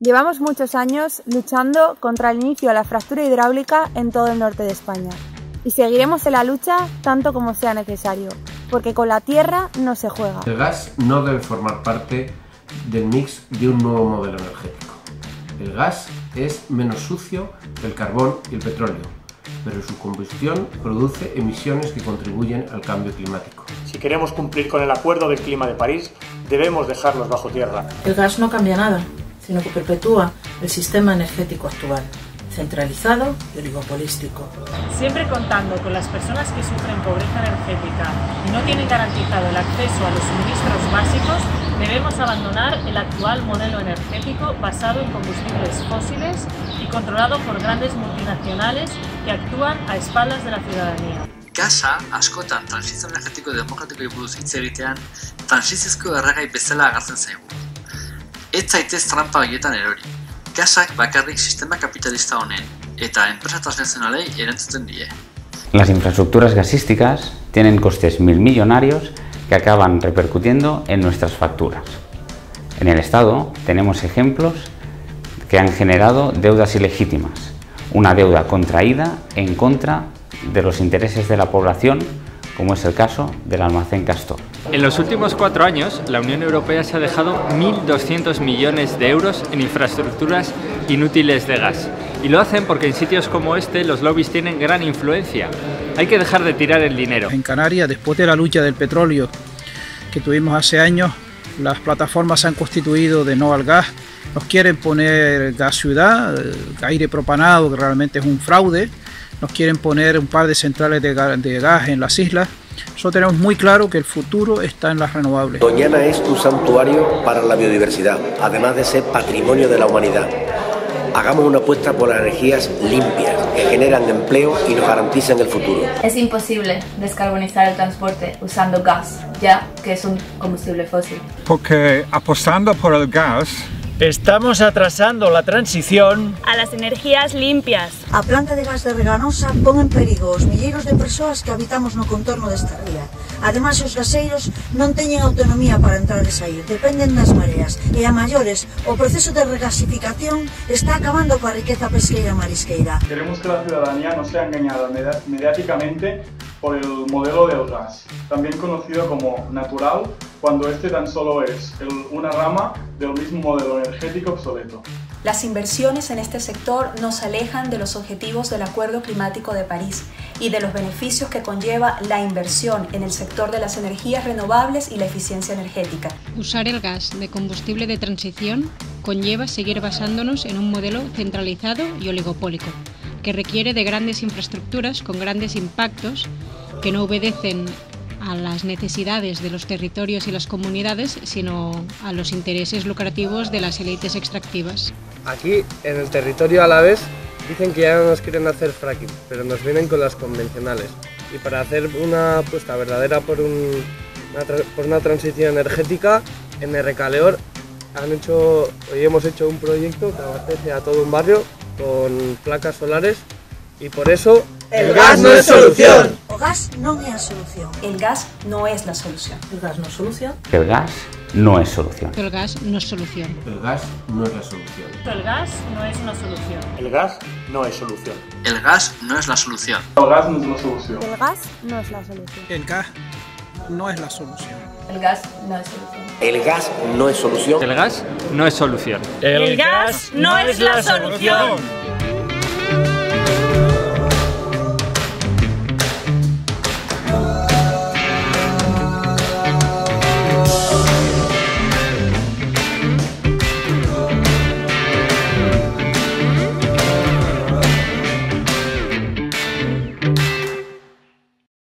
Llevamos muchos años luchando contra el inicio de la fractura hidráulica en todo el norte de España. Y seguiremos en la lucha tanto como sea necesario, porque con la tierra no se juega. El gas no debe formar parte del mix de un nuevo modelo energético. El gas es menos sucio que el carbón y el petróleo, pero su combustión produce emisiones que contribuyen al cambio climático. Si queremos cumplir con el Acuerdo del Clima de París, debemos dejarlos bajo tierra. El gas no cambia nada, sino que perpetúa el sistema energético actual, centralizado y oligopolístico. Siempre contando con las personas que sufren pobreza energética y no tienen garantizado el acceso a los suministros básicos, debemos abandonar el actual modelo energético basado en combustibles fósiles y controlado por grandes multinacionales que actúan a espaldas de la ciudadanía. Gasa askotan transizio energetiko demokratikoei buruz hitz egitean transiziozko erregai bezala agertzen zaigu. Ez zaitez trampa horietan erori. Gasak bakarrik sistema kapitalista honen eta enpresa transnazionalei erantzuten die. Las infraestructuras gasísticas tienen costes mil millonarios que acaban repercutiendo en nuestras facturas. En el Estado tenemos ejemplos que han generado deudas ilegítimas, una deuda contraída en contra de los intereses de la población, como es el caso del almacén Castor. En los últimos cuatro años, la Unión Europea se ha dejado 1.200 millones de euros en infraestructuras inútiles de gas. Y lo hacen porque en sitios como este los lobbies tienen gran influencia. Hay que dejar de tirar el dinero. En Canarias, después de la lucha del petróleo que tuvimos hace años, las plataformas se han constituido de no al gas. Nos quieren poner gas ciudad, aire propanado, que realmente es un fraude. Nos quieren poner un par de centrales de gas en las islas. Nosotros tenemos muy claro que el futuro está en las renovables. Doñana es un santuario para la biodiversidad, además de ser patrimonio de la humanidad. Hagamos una apuesta por las energías limpias, que generan empleo y nos garantizan el futuro. Es imposible descarbonizar el transporte usando gas, ya que es un combustible fósil. Porque apostando por el gas, Estamos atrasando la transición a las energías limpias. A planta de gas de Reganosa pon en perigo os milleiros de persoas que habitamos no contorno desta ría. Ademais, os gaseiros non teñen autonomía para entrar e sair, dependen das mareas. E a maiores, o proceso de regasificación está acabando coa riqueza pesqueira marisqueira. Queremos que la ciudadanía no sea engañada mediáticamente por el modelo del gas, también conocido como natural, cuando este tan solo es el, una rama del mismo modelo energético obsoleto. Las inversiones en este sector nos alejan de los objetivos del Acuerdo Climático de París y de los beneficios que conlleva la inversión en el sector de las energías renovables y la eficiencia energética. Usar el gas de combustible de transición conlleva seguir basándonos en un modelo centralizado y oligopólico, que requiere de grandes infraestructuras con grandes impactos que no obedecen a las necesidades de los territorios y las comunidades, sino a los intereses lucrativos de las élites extractivas. Aquí, en el territorio alavés, dicen que ya no nos quieren hacer fracking, pero nos vienen con las convencionales. Y para hacer una apuesta verdadera por, un, una, por una transición energética, en el Recaleor han hecho, hoy hemos hecho un proyecto que abastece a todo un barrio con placas solares y por eso el, el gas no es solución. O gas é a solución. El gas no es la solución. El gas no es solución. El gas no es solución. El gas no es solución. El gas no es la solución. El gas no es una solución. El gas no es solución. El gas no es la solución. El gas no es la solución. El gas no es la solución. El gas no es la solución. El gas no es solución. El gas no es solución. El gas no es solución. El, gas no es la solución.